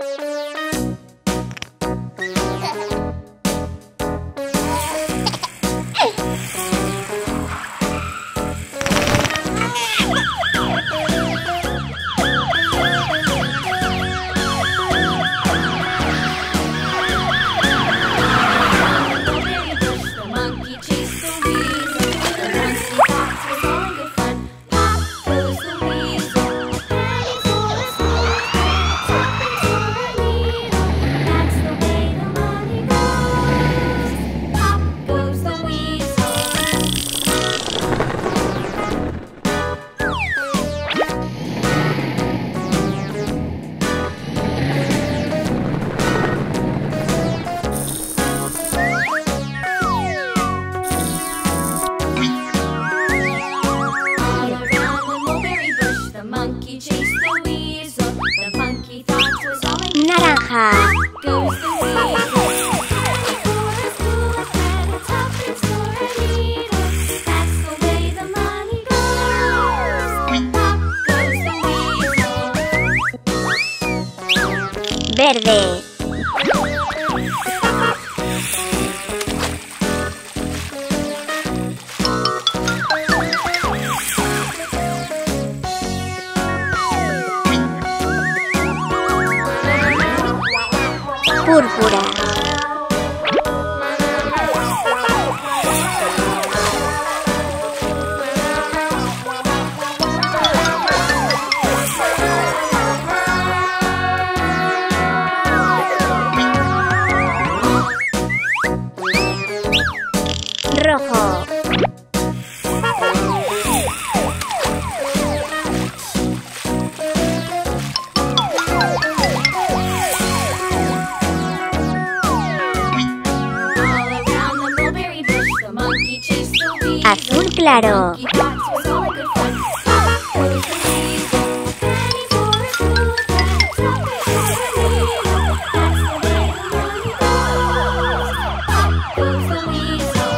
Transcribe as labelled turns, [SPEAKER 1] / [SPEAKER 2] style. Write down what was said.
[SPEAKER 1] you weasel.
[SPEAKER 2] Verde. Púrpura. Rojo. Claro.